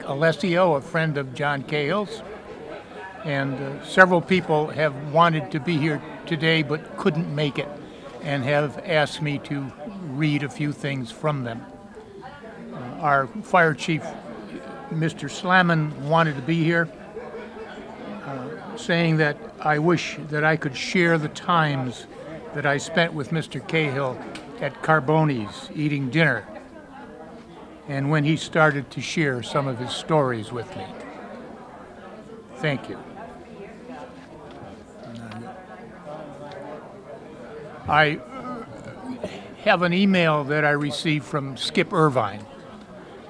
Hello, Alessio, a friend of John Cahill's. And uh, several people have wanted to be here today but couldn't make it and have asked me to read a few things from them. Uh, our fire chief, Mr. Slamman, wanted to be here, uh, saying that I wish that I could share the times that I spent with Mr. Cahill at Carboni's eating dinner and when he started to share some of his stories with me. Thank you. I have an email that I received from Skip Irvine.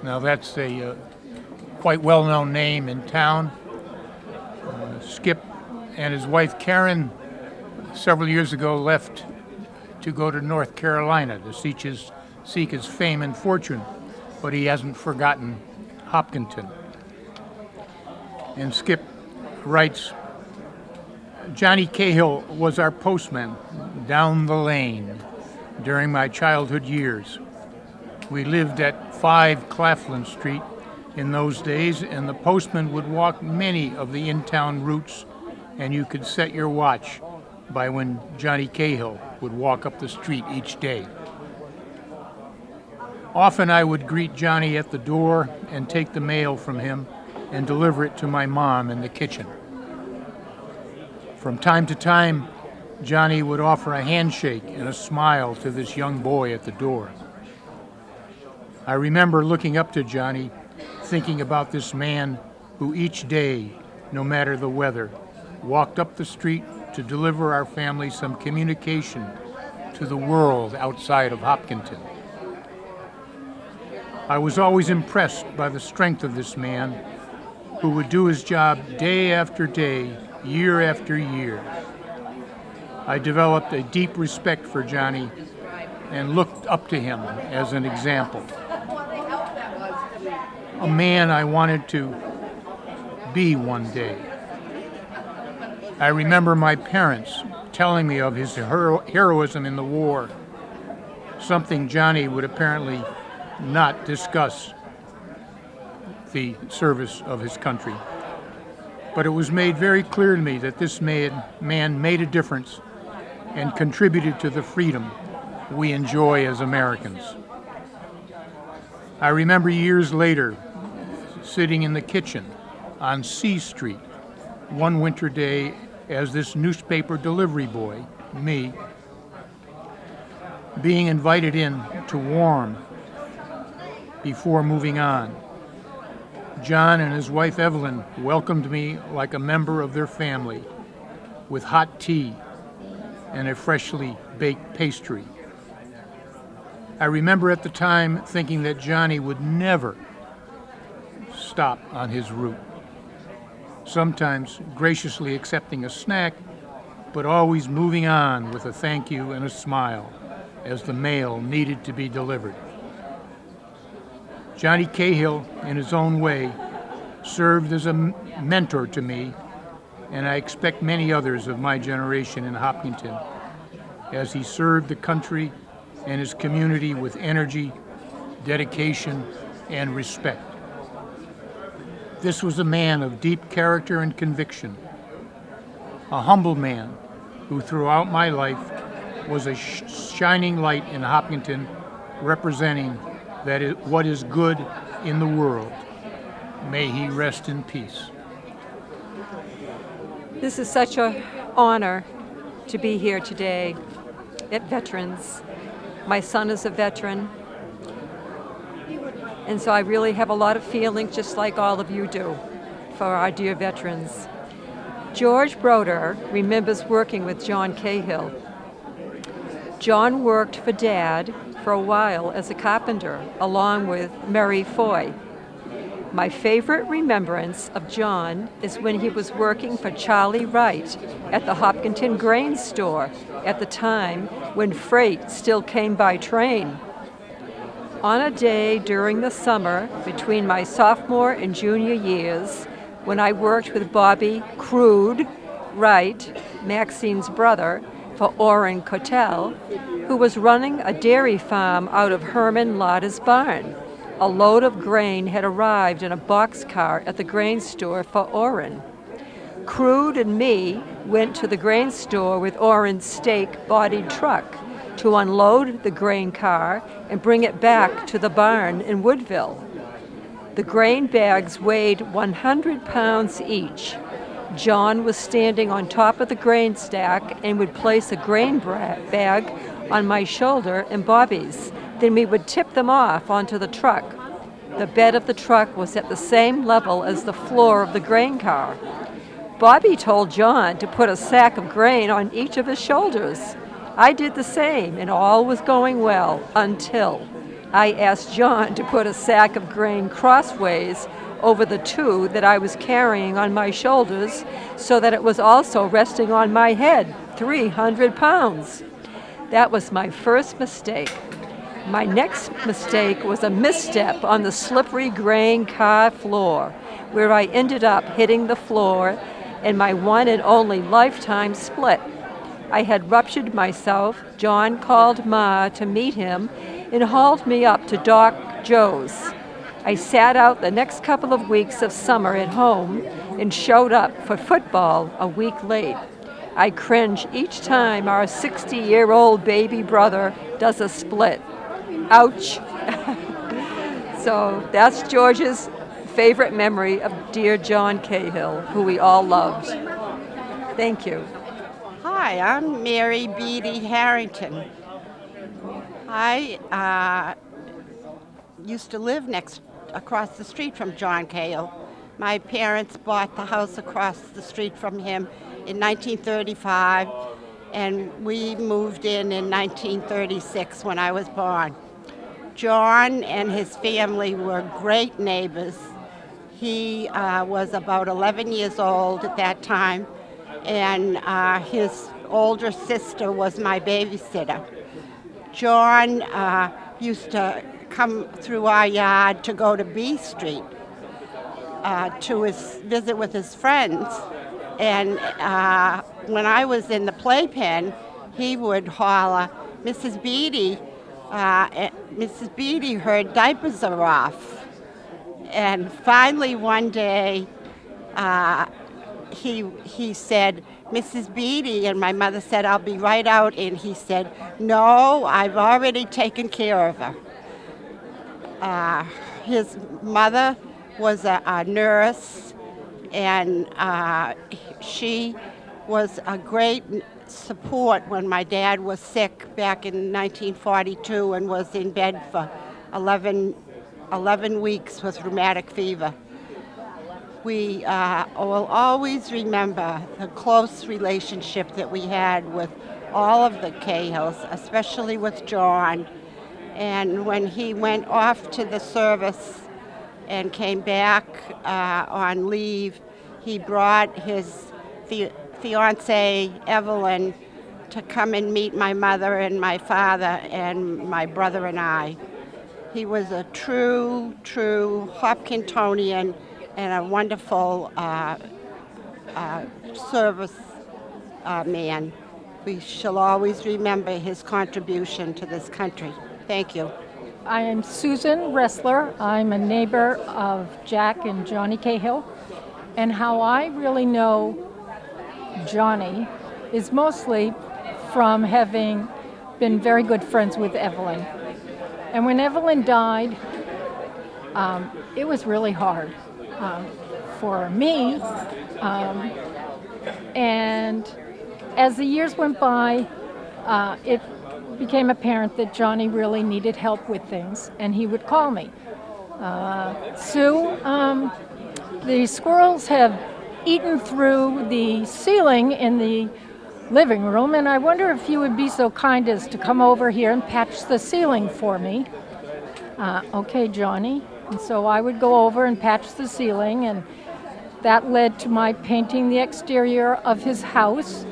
Now, that's a uh, quite well known name in town. Uh, Skip and his wife Karen several years ago left to go to North Carolina to seek his, seek his fame and fortune, but he hasn't forgotten Hopkinton. And Skip writes Johnny Cahill was our postman down the lane during my childhood years. We lived at 5 Claflin Street in those days, and the postman would walk many of the in town routes, and you could set your watch by when Johnny Cahill would walk up the street each day. Often I would greet Johnny at the door and take the mail from him and deliver it to my mom in the kitchen. From time to time, Johnny would offer a handshake and a smile to this young boy at the door. I remember looking up to Johnny, thinking about this man who each day, no matter the weather, walked up the street to deliver our family some communication to the world outside of Hopkinton. I was always impressed by the strength of this man who would do his job day after day, year after year. I developed a deep respect for Johnny and looked up to him as an example. A man I wanted to be one day. I remember my parents telling me of his hero- heroism in the war, something Johnny would apparently not discuss the service of his country. But it was made very clear to me that this man, man made a difference and contributed to the freedom we enjoy as Americans. I remember years later sitting in the kitchen on C Street one winter day as this newspaper delivery boy, me, being invited in to warm before moving on. John and his wife Evelyn welcomed me like a member of their family with hot tea and a freshly baked pastry. I remember at the time thinking that Johnny would never stop on his route, sometimes graciously accepting a snack, but always moving on with a thank you and a smile as the mail needed to be delivered. Johnny Cahill, in his own way, served as a mentor to me, and I expect many others of my generation in Hopkinton, as he served the country and his community with energy, dedication, and respect. This was a man of deep character and conviction, a humble man who throughout my life was a sh- shining light in Hopkinton representing that is what is good in the world. May he rest in peace. This is such an honor to be here today at Veterans. My son is a veteran, and so I really have a lot of feelings, just like all of you do, for our dear veterans. George Broder remembers working with John Cahill. John worked for Dad for a while as a carpenter, along with Mary Foy. My favorite remembrance of John is when he was working for Charlie Wright at the Hopkinton Grain Store at the time when freight still came by train. On a day during the summer between my sophomore and junior years, when I worked with Bobby Crude Wright, Maxine's brother, for Orrin Cotell, who was running a dairy farm out of Herman Lauder's barn a load of grain had arrived in a boxcar at the grain store for Orrin. Crude and me went to the grain store with Orrin's stake bodied truck to unload the grain car and bring it back to the barn in Woodville. The grain bags weighed 100 pounds each. John was standing on top of the grain stack and would place a grain bag on my shoulder and Bobby's. Then we would tip them off onto the truck. The bed of the truck was at the same level as the floor of the grain car. Bobby told John to put a sack of grain on each of his shoulders. I did the same, and all was going well until I asked John to put a sack of grain crossways over the two that I was carrying on my shoulders so that it was also resting on my head 300 pounds. That was my first mistake. My next mistake was a misstep on the slippery grain car floor, where I ended up hitting the floor and my one and only lifetime split. I had ruptured myself. John called Ma to meet him and hauled me up to Doc Joe's. I sat out the next couple of weeks of summer at home and showed up for football a week late. I cringe each time our 60 year old baby brother does a split. Ouch. so that's George's favorite memory of dear John Cahill, who we all loved. Thank you. Hi, I'm Mary Beatty Harrington. I uh, used to live next across the street from John Cahill. My parents bought the house across the street from him in 1935, and we moved in in 1936 when I was born. John and his family were great neighbors. He uh, was about 11 years old at that time, and uh, his older sister was my babysitter. John uh, used to come through our yard to go to B Street uh, to his visit with his friends. And uh, when I was in the playpen, he would holler, Mrs. Beatty, uh, eh, Mrs. Beatty, her diapers are off. And finally, one day, uh, he, he said, Mrs. Beatty, and my mother said, I'll be right out. And he said, No, I've already taken care of her. Uh, his mother was a, a nurse, and uh, she was a great support when my dad was sick back in 1942 and was in bed for 11, 11 weeks with rheumatic fever we uh, will always remember the close relationship that we had with all of the Cahills, especially with John. And when he went off to the service and came back uh, on leave, he brought his fi- fiancee, Evelyn, to come and meet my mother and my father and my brother and I. He was a true, true Hopkintonian and a wonderful uh, uh, service uh, man. We shall always remember his contribution to this country. Thank you. I am Susan Ressler. I'm a neighbor of Jack and Johnny Cahill. And how I really know Johnny is mostly from having been very good friends with Evelyn. And when Evelyn died, um, it was really hard um, for me. Um, and as the years went by, uh, it became apparent that Johnny really needed help with things, and he would call me. Uh, Sue, um, the squirrels have eaten through the ceiling in the living room, and I wonder if you would be so kind as to come over here and patch the ceiling for me. Uh, okay, Johnny. And so I would go over and patch the ceiling, and that led to my painting the exterior of his house,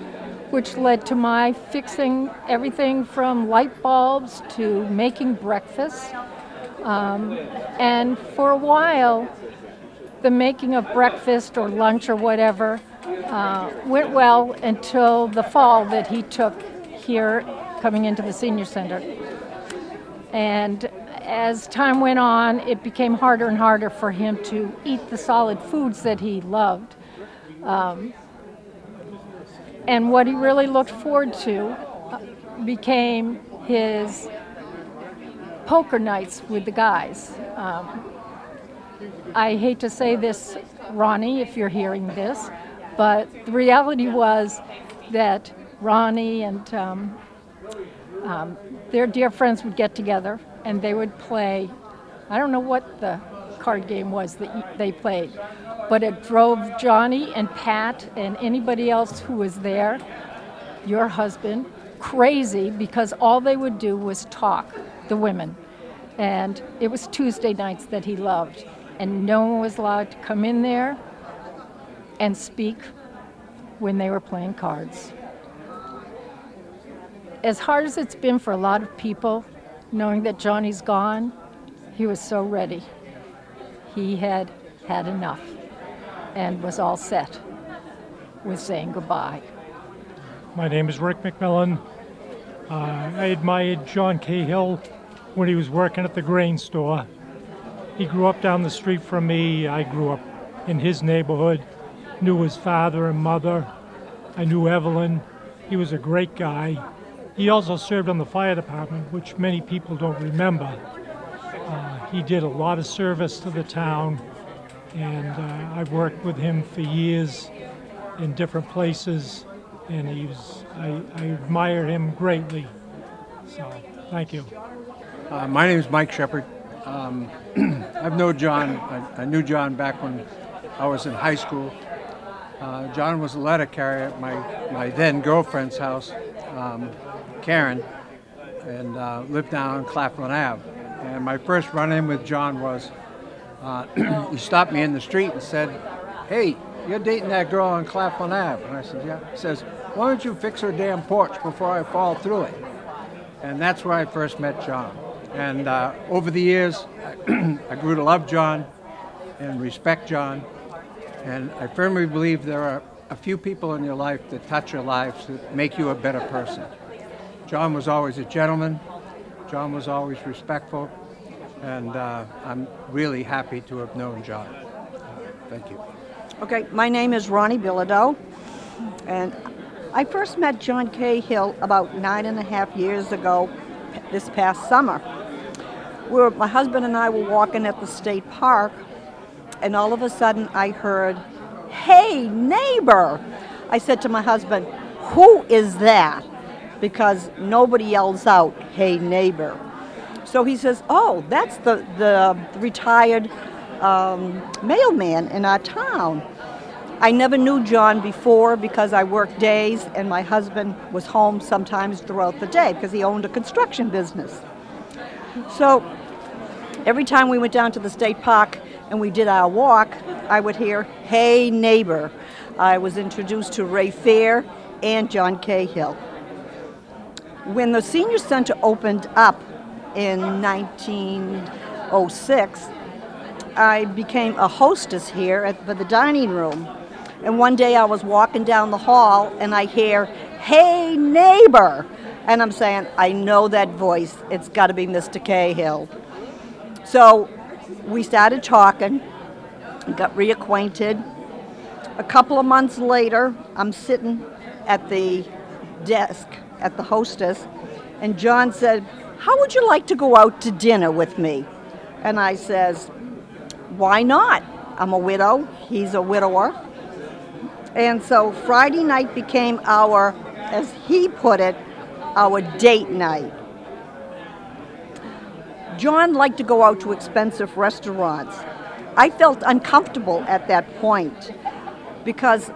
which led to my fixing everything from light bulbs to making breakfast. Um, and for a while, the making of breakfast or lunch or whatever uh, went well until the fall that he took here coming into the senior center. And as time went on, it became harder and harder for him to eat the solid foods that he loved. Um, and what he really looked forward to uh, became his poker nights with the guys. Um, I hate to say this, Ronnie, if you're hearing this, but the reality was that Ronnie and um, um, their dear friends would get together and they would play. I don't know what the card game was that they played, but it drove Johnny and Pat and anybody else who was there, your husband, crazy because all they would do was talk, the women. And it was Tuesday nights that he loved. And no one was allowed to come in there and speak when they were playing cards. As hard as it's been for a lot of people, knowing that Johnny's gone, he was so ready. He had had enough and was all set with saying goodbye. My name is Rick McMillan. Uh, I admired John Cahill when he was working at the grain store. He grew up down the street from me. I grew up in his neighborhood, knew his father and mother. I knew Evelyn. He was a great guy. He also served on the fire department, which many people don't remember. He did a lot of service to the town, and uh, I've worked with him for years in different places, and he was, I, I admire him greatly. So, thank you. Uh, my name is Mike Shepard. Um, I've known John. I, I, knew John back when I was in high school. Uh, John was a letter carrier at my, my then girlfriend's house. Um, Karen, and uh, lived down on Claflin Ave. And my first run-in with John was uh, he stopped me in the street and said, "Hey, you're dating that girl on Claflin Ave?" And I said, "Yeah." He says, "Why don't you fix her damn porch before I fall through it?" And that's where I first met John. And uh, over the years, I grew to love John and respect John. And I firmly believe there are a few people in your life that touch your lives that make you a better person. John was always a gentleman. John was always respectful. And uh, I'm really happy to have known John. Thank you. Okay, my name is Ronnie Bilodeau. And I first met John Cahill about nine and a half years ago, this past summer. We were, my husband and I were walking at the state park, and all of a sudden I heard, Hey, neighbor! I said to my husband, Who is that? Because nobody yells out, hey, neighbor. So he says, oh, that's the, the retired um, mailman in our town. I never knew John before because I worked days and my husband was home sometimes throughout the day because he owned a construction business. So every time we went down to the state park and we did our walk, I would hear, hey neighbor. I was introduced to Ray Fair and John Cahill. When the senior center opened up in 1906, I became a hostess here at the dining room. And one day I was walking down the hall and I hear, Hey, neighbor! And I'm saying, I know that voice. It's got to be Mr. Cahill. So we started talking, got reacquainted. A couple of months later, I'm sitting at the desk at the hostess, and John said, How would you like to go out to dinner with me? And I says, Why not? I'm a widow, he's a widower. And so Friday night became our, as he put it, our date night. John liked to go out to expensive restaurants. I felt uncomfortable at that point because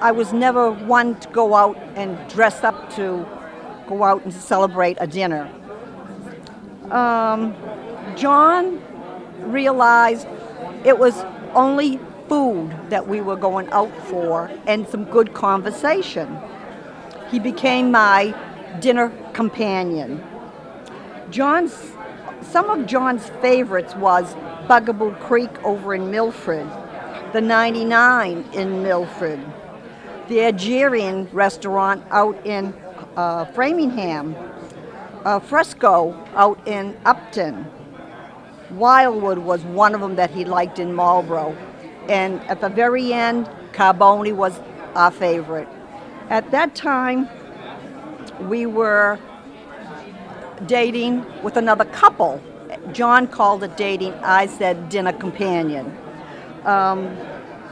I was never one to go out and dress up to go out and celebrate a dinner. Um, John realized it was only food that we were going out for and some good conversation. He became my dinner companion. John's some of John's favorites was Bugaboo Creek over in Milford, the 99 in Milford, the Algerian restaurant out in uh, Framingham, uh, Fresco out in Upton, Wildwood was one of them that he liked in Marlboro. And at the very end, Carboni was our favorite. At that time, we were dating with another couple. John called it dating, I said dinner companion. Um,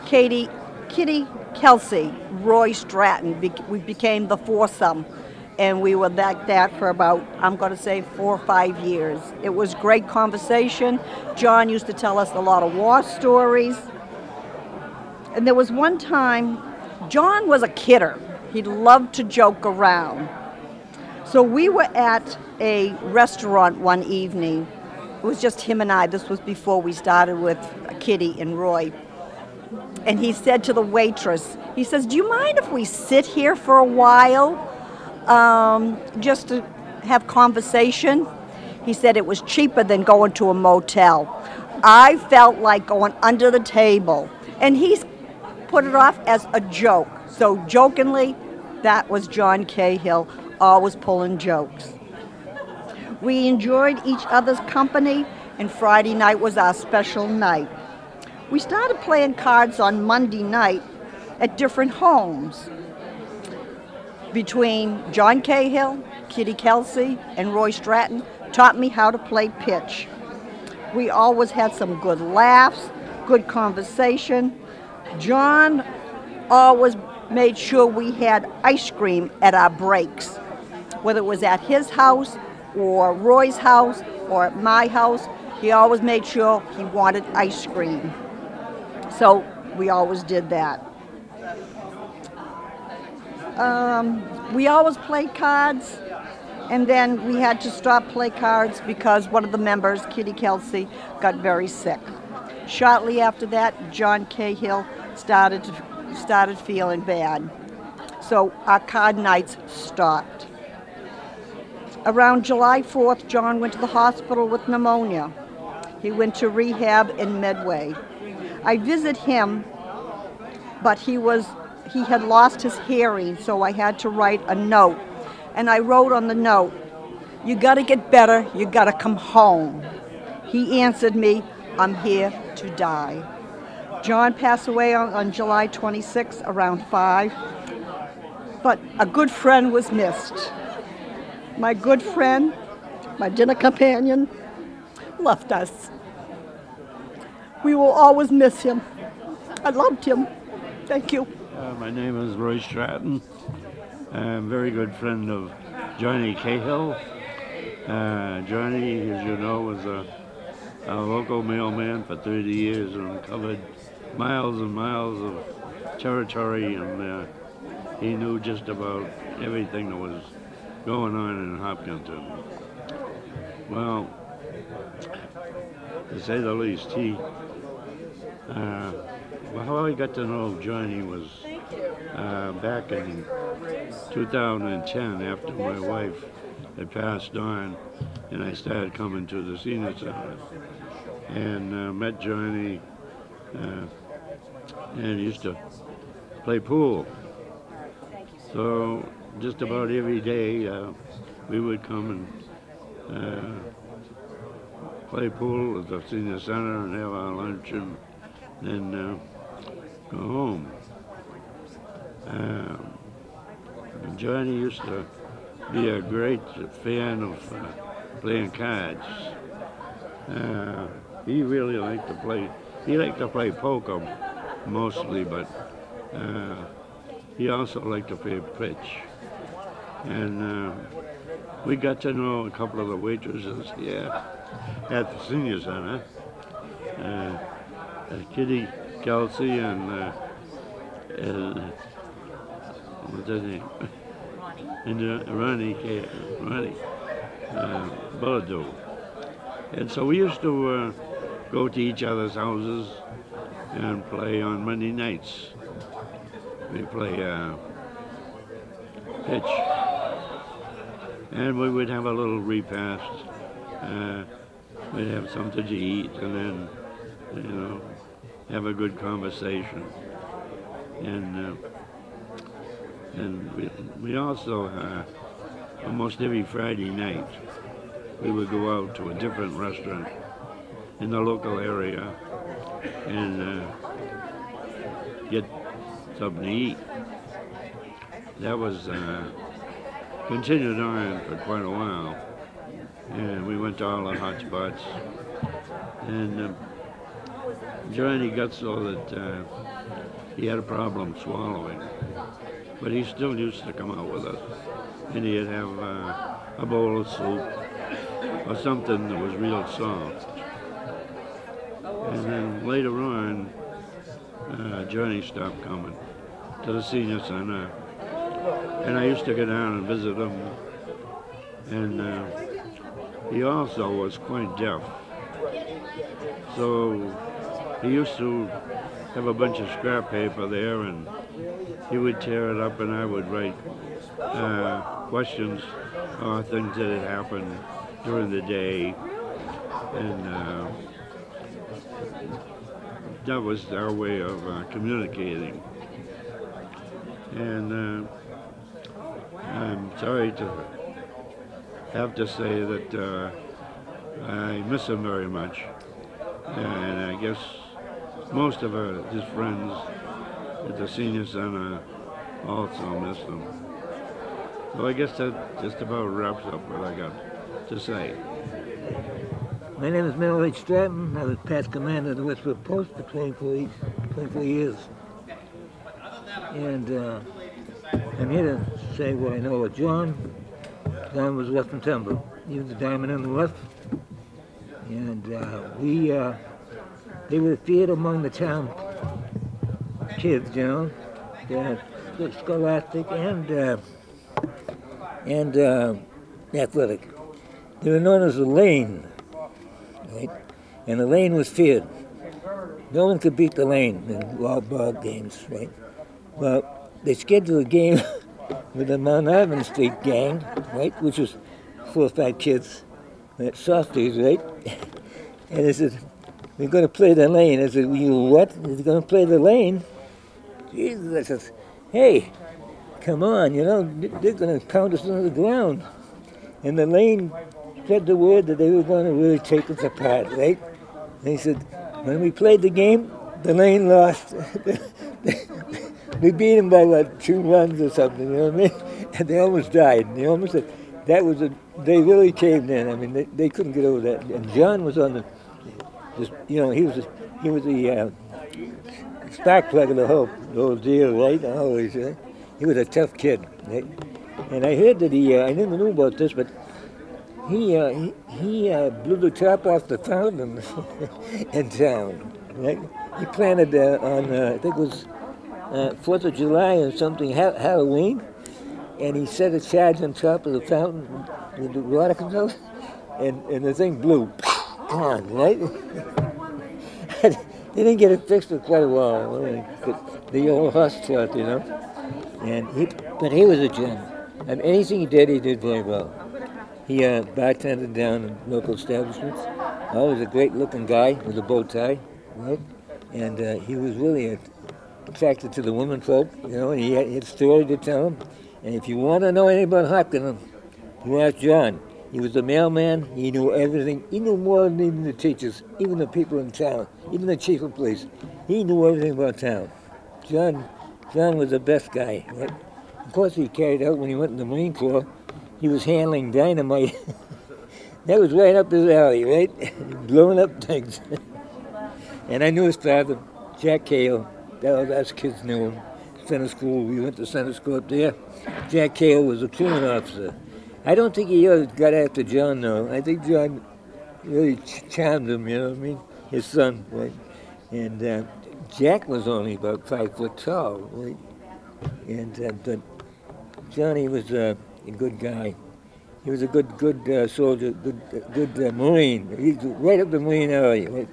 Katie, Kitty Kelsey, Roy Stratton, we became the foursome. And we were like that for about, I'm going to say, four or five years. It was great conversation. John used to tell us a lot of war stories. And there was one time, John was a kidder. He loved to joke around. So we were at a restaurant one evening. It was just him and I. This was before we started with Kitty and Roy. And he said to the waitress, he says, Do you mind if we sit here for a while um, just to have conversation? He said it was cheaper than going to a motel. I felt like going under the table. And he's put it off as a joke. So, jokingly, that was John Cahill, always pulling jokes. We enjoyed each other's company, and Friday night was our special night. We started playing cards on Monday night at different homes between John Cahill, Kitty Kelsey, and Roy Stratton taught me how to play pitch. We always had some good laughs, good conversation. John always made sure we had ice cream at our breaks, whether it was at his house or Roy's house or at my house. He always made sure he wanted ice cream. So we always did that. Um, we always played cards, and then we had to stop play cards because one of the members, Kitty Kelsey, got very sick. Shortly after that, John Cahill started started feeling bad, so our card nights stopped. Around July 4th, John went to the hospital with pneumonia. He went to rehab in Medway. I visit him, but he was he had lost his hearing, so I had to write a note. And I wrote on the note, "You got to get better. You got to come home." He answered me, "I'm here to die." John passed away on, on July 26 around 5. But a good friend was missed. My good friend, my dinner companion, left us. We will always miss him. I loved him. Thank you. Uh, my name is Roy Stratton. I'm a very good friend of Johnny Cahill. Uh, Johnny, as you know, was a, a local mailman for 30 years and covered miles and miles of territory, and uh, he knew just about everything that was going on in Hopkinton. Well, to say the least, he. Uh, well, how I got to know Johnny was uh, back in 2010 after my wife had passed on, and I started coming to the senior center. And uh, met Johnny uh, and used to play pool. So just about every day uh, we would come and uh, play pool at the senior center and have our lunch and then uh, go home. Um, Johnny used to be a great fan of uh, playing cards. Uh, he really liked to play. He liked to play poker mostly, but uh, he also liked to play pitch. And uh, we got to know a couple of the waitresses here at the senior center. Kitty Kelsey and, uh, and what's his name? and uh, Ronnie, K- Ronnie uh. And so we used to uh, go to each other's houses and play on Monday nights. We play uh, pitch. And we would have a little repast. Uh, we'd have something to eat and then, you know, have a good conversation. And uh, and we, we also, uh, almost every Friday night, we would go out to a different restaurant in the local area and uh, get something to eat. That was uh, continued on for quite a while, and we went to all the hot spots. And Johnny got so that uh, he had a problem swallowing, but he still used to come out with us, and he'd have uh, a bowl of soup or something that was real soft. And then later on, uh, Johnny stopped coming to the senior center, and I used to go down and visit him. And uh, he also was quite deaf, so he used to have a bunch of scrap paper there, and he would tear it up, and I would write uh, questions or things that had happened during the day, and uh, that was our way of uh, communicating. And uh, I'm sorry to have to say that uh, I miss him very much, and I guess most of our, his friends at the senior center also miss him. So I guess that just about wraps up what I got to say. My name is Mel H. Stratton. I was past commander of the Westbrook Post for 24, ye- 24 years. And uh, I'm here to say what I know of John. John was Western Timber. He was a diamond in the rough. And uh, we, uh, they were feared among the town kids, you know. They're scholastic and, uh, and uh, athletic. They were known as the lane right? And the lane was feared. No one could beat the lane in wild ball games, right? Well, they scheduled a game with the Mount Auburn Street gang, right, which was four or five kids, softies, right? And they said, we're going to play the lane. I said, you what? They're going to play the lane? Jesus, I said, hey, come on, you know, they're going to pound us into the ground. And the lane said the word that they were going to really take us apart, right? And he said, when we played the game, the lane lost. we beat them by what two runs or something, you know what I mean? And they almost died. They almost said that was a. They really caved in. I mean, they, they couldn't get over that. And John was on the, you know, he was he was the uh, spark plug of the whole whole deal, right? Always, right? He was a tough kid, right? And I heard that he. Uh, I never knew about this, but he uh, he, he uh, blew the top off the fountain in town. Right? He planted uh, on uh, I think it was uh, Fourth of July or something ha- Halloween, and he set a charge on top of the fountain the water out, and, and the thing blew. Gone, right? they didn't get it fixed for quite a while. The old horse you know. And he, but he was a gem. And anything he did, he did very well. He uh, bartended down in local establishments. Always a great looking guy with a bow tie, right? And uh, he was really attracted to the women folk, you know, he had, he had a story to tell them. And if you want to know anything about Hopkins, you ask John. He was a mailman. He knew everything. He knew more than even the teachers, even the people in town, even the chief of police. He knew everything about town. John, John was the best guy. Right? Of course, he carried out when he went in the Marine Corps. He was handling dynamite. that was right up his alley, right? Blowing up things. and I knew his father, Jack Cale. That was, us kids knew him. Center school. We went to center school up there. Jack Cale was a truant officer. I don't think he ever got after John, though. I think John really ch- charmed him, you know what I mean? His son, right? And uh, Jack was only about five foot tall, right? And uh, but Johnny was uh, a good guy. He was a good, good uh, soldier, good, uh, good uh, Marine. He's right up the Marine area. Right?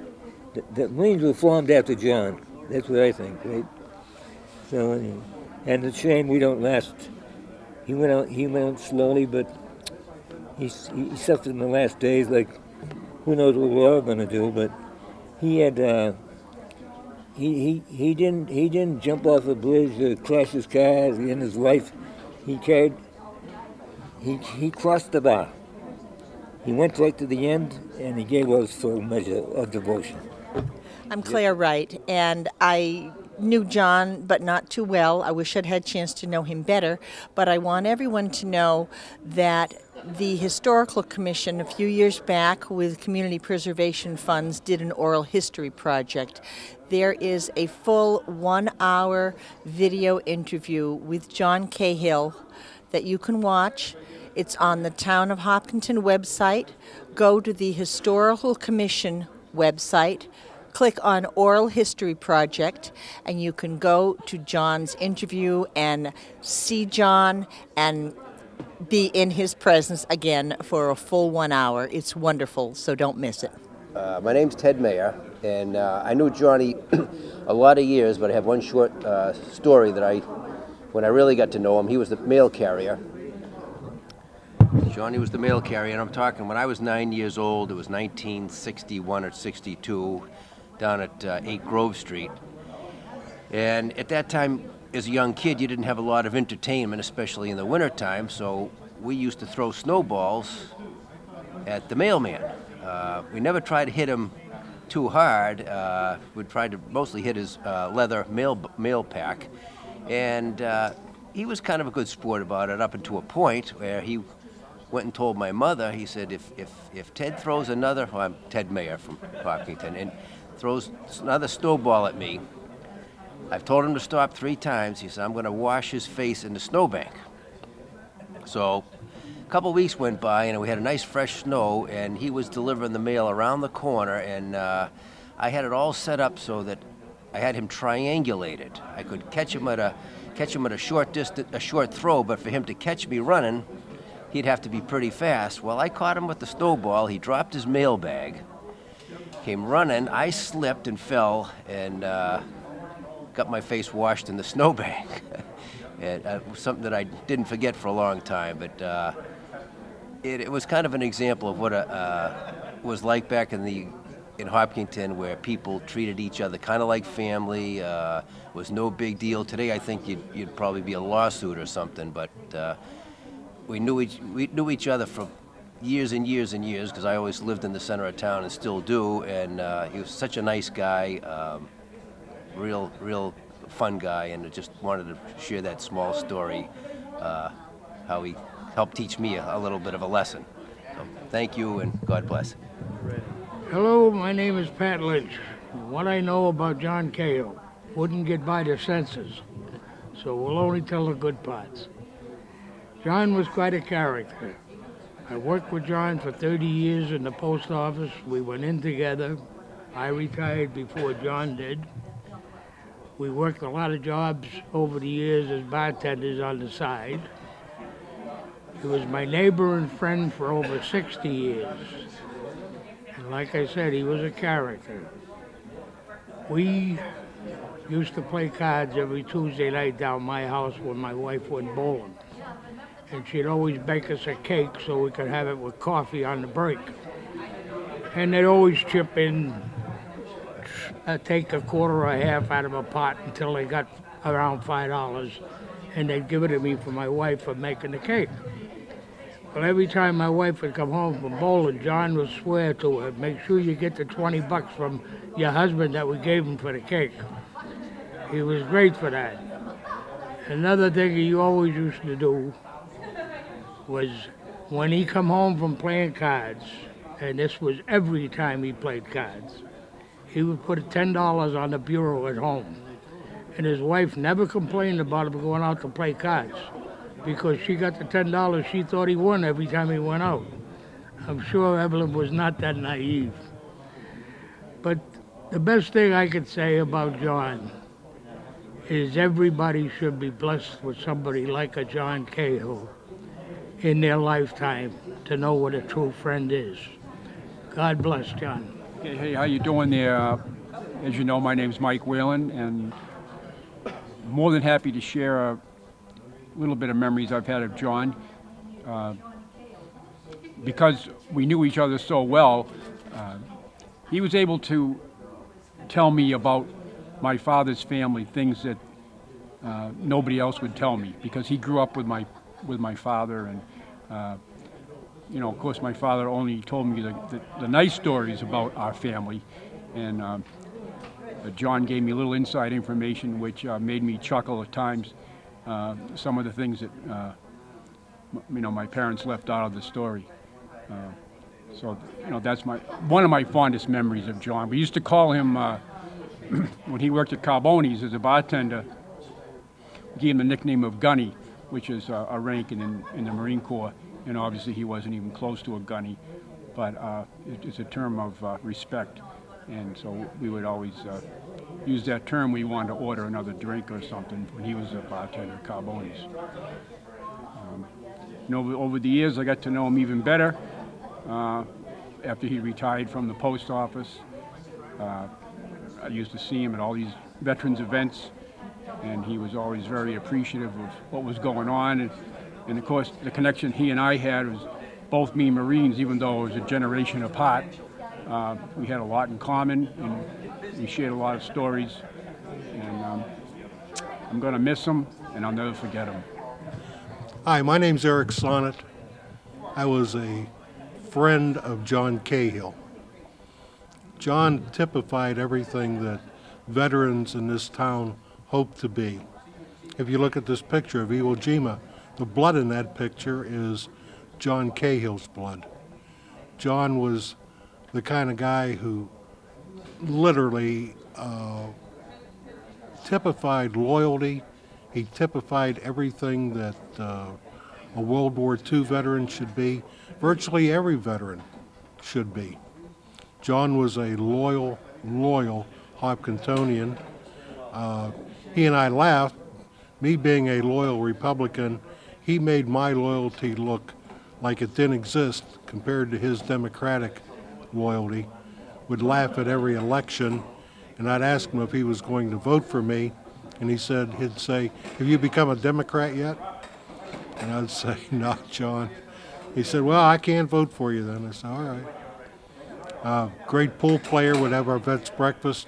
The, the Marines were formed after John. That's what I think, right? So, and it's shame we don't last. He went out. He went out slowly, but he he suffered in the last days. Like who knows what we're all going to do? But he had. Uh, he, he, he didn't he didn't jump off a bridge or crash his car in his life. He carried he, he crossed the bar. He went right to the end, and he gave us full measure of devotion. I'm Claire Wright, and I knew John, but not too well. I wish I'd had a chance to know him better, but I want everyone to know that the Historical Commission a few years back with community preservation funds did an oral history project. There is a full one hour video interview with John Cahill that you can watch. It's on the Town of Hopkinton website. Go to the Historical Commission website click on Oral History Project, and you can go to John's interview and see John and be in his presence again for a full one hour. It's wonderful, so don't miss it. Uh, my name's Ted Mayer, and uh, I knew Johnny a lot of years, but I have one short uh, story that I, when I really got to know him, he was the mail carrier. Johnny was the mail carrier, and I'm talking when I was nine years old, it was 1961 or 62 down at uh, 8 Grove Street. And at that time, as a young kid, you didn't have a lot of entertainment, especially in the wintertime, so we used to throw snowballs at the mailman. Uh, we never tried to hit him too hard. Uh, we tried to mostly hit his uh, leather mail, mail pack. And uh, he was kind of a good sport about it up until a point where he went and told my mother, he said, if, if, if Ted throws another, well, I'm Ted Mayer from Hopkinton, and throws another snowball at me. I've told him to stop three times. He said, I'm going to wash his face in the snowbank. So a couple weeks went by, and we had a nice fresh snow, and he was delivering the mail around the corner, and uh, I had it all set up so that I had him triangulated. I could catch him at a catch him at a short distance, a short throw, but for him to catch me running, he'd have to be pretty fast. Well, I caught him with the snowball. He dropped his mail bag came running. I slipped and fell and uh, got my face washed in the snowbank. it, uh, something that I didn't forget for a long time, but uh, it, it, was kind of an example of what it uh, was like back in the in Hopkinton, where people treated each other kind of like family. Uh, was no big deal. Today, I think you'd, you'd probably be a lawsuit or something, but uh, we knew each we knew each other for years and years and years because I always lived in the center of town and still do. And uh, he was such a nice guy, um, real, real fun guy, and I just wanted to share that small story, uh, how he helped teach me a, a, little bit of a lesson. So thank you and God bless. Hello, my name is Pat Lynch. What I know about John Cahill wouldn't get by the senses, so we'll only tell the good parts. John was quite a character. I worked with John for 30 years in the post office. We went in together. I retired before John did. We worked a lot of jobs over the years as bartenders on the side. He was my neighbor and friend for over 60 years. And like I said, he was a character. We used to play cards every Tuesday night down my house when my wife went bowling and she'd always bake us a cake so we could have it with coffee on the break. And they'd always chip in, uh, take a quarter or a half out of a pot until they got around five dollars, and they'd give it to me for my wife for making the cake. Well, every time my wife would come home from bowling, John would swear to her, make sure you get the 20 bucks from your husband that we gave him for the cake. He was great for that. Another thing he always used to do was when he come home from playing cards, and this was every time he played cards, he would put ten dollars on the bureau at home. And his wife never complained about him going out to play cards because she got the ten dollars she thought he won every time he went out. I'm sure Evelyn was not that naive. But the best thing I could say about John is everybody should be blessed with somebody like a John Cahill in their lifetime to know what a true friend is. God bless, John. Hey, hey how you doing there? Uh, as you know, my name's Mike Whalen, and more than happy to share a little bit of memories I've had of John. Uh, because we knew each other so well, uh, he was able to tell me about my father's family, things that uh, nobody else would tell me, because he grew up with my with my father, and uh, you know, of course, my father only told me the, the, the nice stories about our family, and um, uh, John gave me a little inside information which uh, made me chuckle at times. Uh, some of the things that uh, you know my parents left out of the story. Uh, so you know that's my one of my fondest memories of John. We used to call him uh, when he worked at Carboni's as a bartender. We gave him the nickname of Gunny, which is uh, a rank in, in the Marine Corps, and obviously he wasn't even close to a gunny, but uh, it- it's a term of uh, respect, and so we would always uh, use that term. We wanted to order another drink or something when he was a bartender at Carboni's. Um, you know, over the years, I got to know him even better. Uh, after he retired from the post office, uh, I used to see him at all these veterans events, and he was always very appreciative of what was going on. And, and of course, the connection he and I had was both me Marines, even though it was a generation apart. Uh, we had a lot in common, and we shared a lot of stories. And um, I'm going to miss him, and I'll never forget him. Hi, my name's Eric Sonnet. I was a friend of John Cahill. John typified everything that veterans in this town hope to be. If you look at this picture of Iwo Jima, the blood in that picture is John Cahill's blood. John was the kind of guy who literally uh, typified loyalty. He typified everything that uh, a World War II veteran should be. Virtually every veteran should be. John was a loyal, loyal Hopkintonian. Uh, he and I laughed. Me being a loyal Republican, he made my loyalty look like it didn't exist compared to his Democratic loyalty. Would laugh at every election, and I'd ask him if he was going to vote for me, and he said he'd say, "Have you become a Democrat yet?" And I'd say, "No, John." He said, "Well, I can't vote for you then." I said, "All right." Uh, great pool player would have our vets breakfast.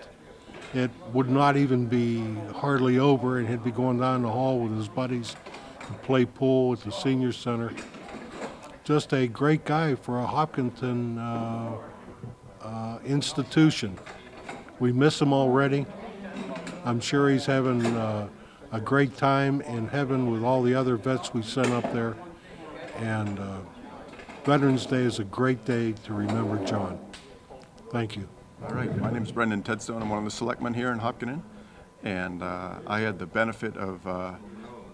It would not even be hardly over, and he'd be going down the hall with his buddies to play pool at the senior center. Just a great guy for a Hopkinton uh, uh, institution. We miss him already. I'm sure he's having uh, a great time in heaven with all the other vets we sent up there. And uh, Veterans Day is a great day to remember John. Thank you. All right, my name is Brendan Tedstone. I'm one of the selectmen here in Hopkinton, and uh, I had the benefit of, uh,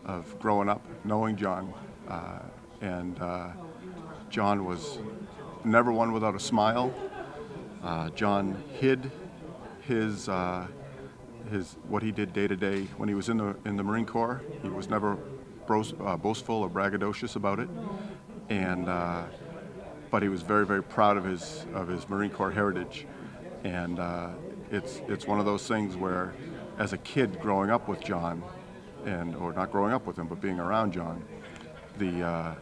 of growing up knowing John, uh, and uh, John was never one without a smile. Uh, John hid his uh, his what he did day to day when he was in the in the Marine Corps. He was never bros- uh, boastful or braggadocious about it, and uh, but he was very very proud of his of his Marine Corps heritage, and uh, it's it's one of those things where, as a kid growing up with John, and or not growing up with him but being around John, the uh,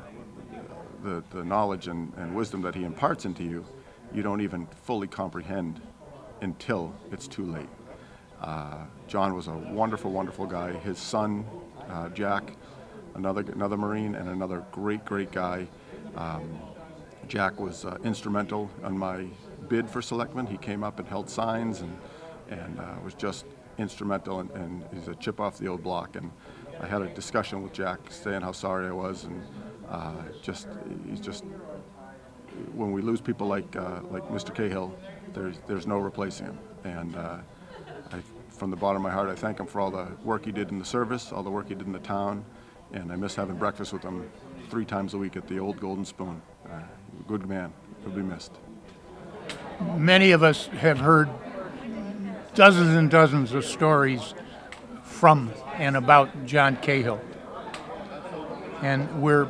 the, the knowledge and, and wisdom that he imparts into you, you don't even fully comprehend until it's too late. Uh, John was a wonderful, wonderful guy. His son, uh, Jack, another another Marine and another great, great guy. Um, Jack was uh, instrumental on my bid for selectman. He came up and held signs and and uh, was just instrumental. And, and he's a chip off the old block. And I had a discussion with Jack, saying how sorry I was, and uh, just he's just when we lose people like uh, like Mr. Cahill, there's there's no replacing him. And uh, I, from the bottom of my heart, I thank him for all the work he did in the service, all the work he did in the town, and I miss having breakfast with him three times a week at the old Golden Spoon. Uh, good man, he'll be missed. Many of us have heard dozens and dozens of stories from and about John Cahill. And we're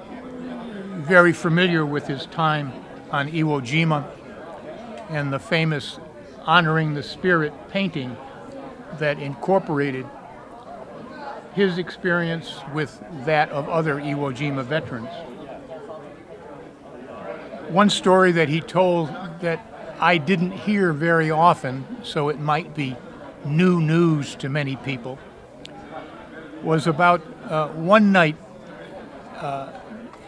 very familiar with his time on Iwo Jima and the famous Honoring the Spirit painting that incorporated his experience with that of other Iwo Jima veterans. One story that he told that I didn't hear very often, so it might be new news to many people, was about uh, one night uh,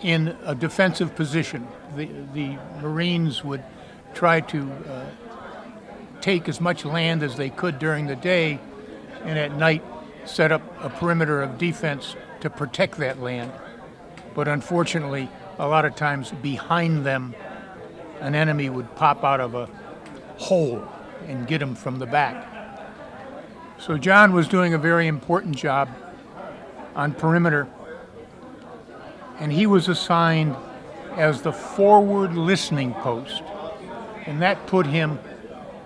in a defensive position. the, the Marines would try to uh, take as much land as they could during the day and at night set up a perimeter of defense to protect that land. But unfortunately, a lot of times behind them, an enemy would pop out of a hole and get him from the back. So John was doing a very important job on perimeter, and he was assigned as the forward listening post, and that put him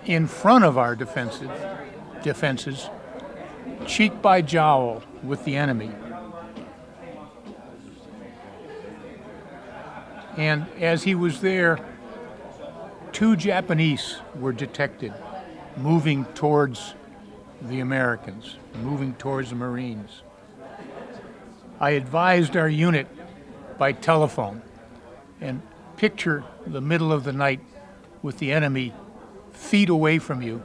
in front of our defensive defenses, cheek by jowl with the enemy. And as he was there, two Japanese were detected moving towards the Americans, moving towards the Marines. I advised our unit by telephone and picture the middle of the night with the enemy feet away from you.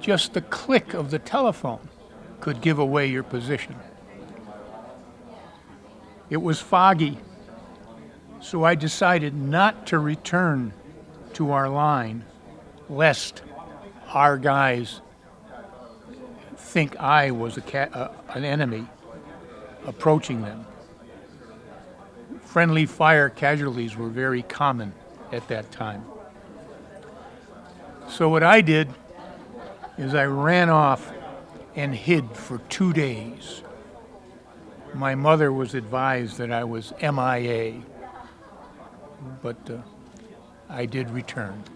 Just the click of the telephone could give away your position. It was foggy, so I decided not to return to our line lest our guys think I was a ca- uh, an enemy approaching them. Friendly fire casualties were very common at that time. So, what I did is I ran off and hid for two days. My mother was advised that I was MIA, but uh, I did return.